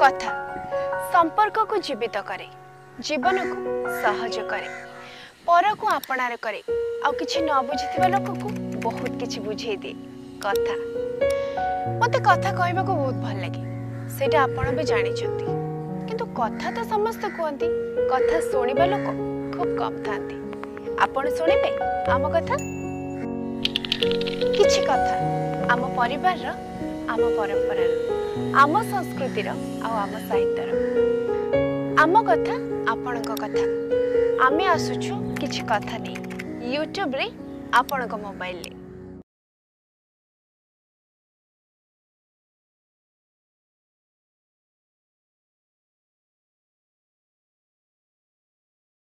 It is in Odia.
କଥା। ସମ୍ପର୍କକୁ ଜୀବିତ କରେ ଜୀବନକୁ ସହଜ କରେ ପରକୁ ଆପଣାର କରେ। ଆଉ କିଛି ନ ବୁଝିଥିବା ଲୋକକୁ ବହୁତ କିଛି ବୁଝେଇ ଦିଏ କଥା। ମୋତେ କଥା କହିବାକୁ ବହୁତ ଭଲ ଲାଗେ ସେଇଟା ଆପଣ ବି ଜାଣିଛନ୍ତି। କିନ୍ତୁ କଥା ତ ସମସ୍ତେ କୁହନ୍ତି କଥା ଶୁଣିବା ଲୋକ ଖୁବ୍ କମ୍ ଥାନ୍ତି ଆପଣ ଶୁଣିବେ ଆମ କଥା? କିଛି କଥା ଆମ ପରିବାରର ଆମ ପରମ୍ପରାର ଆମ ସଂସ୍କୃତିର ଆଉ ଆମ ସାହିତ୍ୟର। ଆମ କଥା ଆପଣଙ୍କ କଥା। ଆମେ ଆସୁଛୁ କିଛି କଥା ନେଇ। ୟୁଟ୍ୟୁବରେ ଆପଣଙ୍କ ମୋବାଇଲରେ